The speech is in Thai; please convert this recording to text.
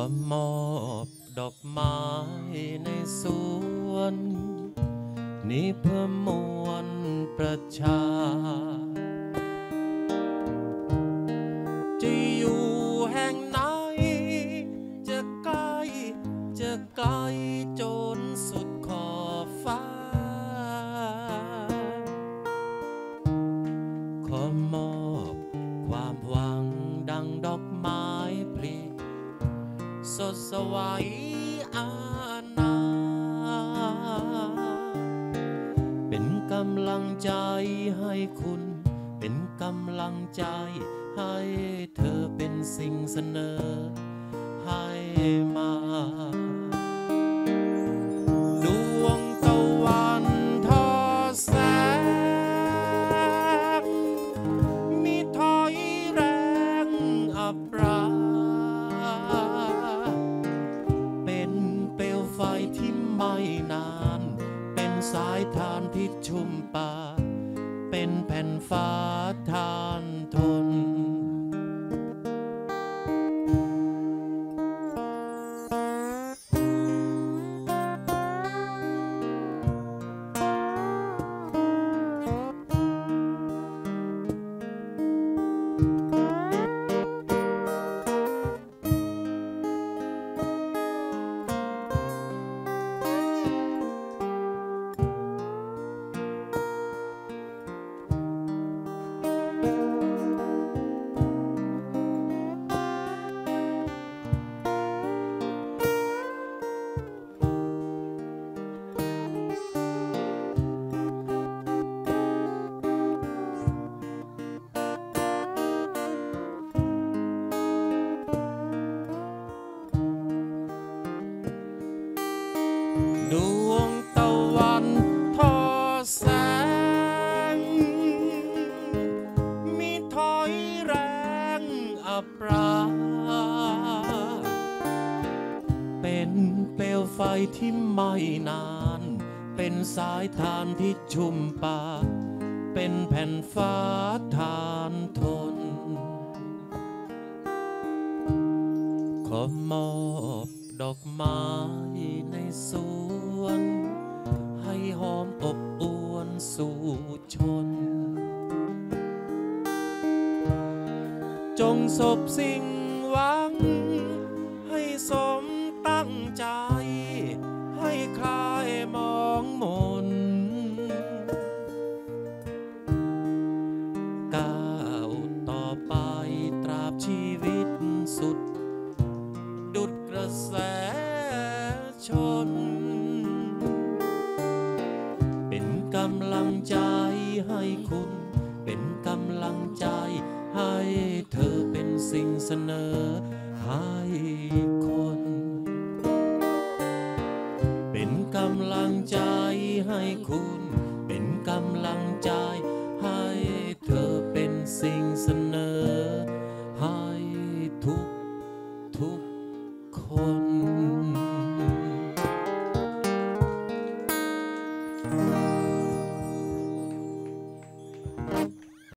อมอบดอกไม้ในสวน นี้เพื่อมวลประชา สดสวัยอาณาเป็นกำลังใจให้คุณ เป็นกำลังใจให้เธอเป็นสิ่งเสนอให้มา ไม่นาน เป็นสายทานที่ชุ่มป่า เป็นแผ่นฟ้าทานทน เป็นเปลวไฟที่ไม่นาน เป็นสายทานที่ชุ่มป่า เป็นแผ่นฟ้าทานทน ขอมอบดอกไม้ในสวน ให้หอมอบอวนสู่ชน จงสบสิ่ง ชีวิตสุด ดุดกระแสชน เป็นกำลังใจให้คุณ เป็นกำลังใจให้เธอเป็นสิ่งเสนอ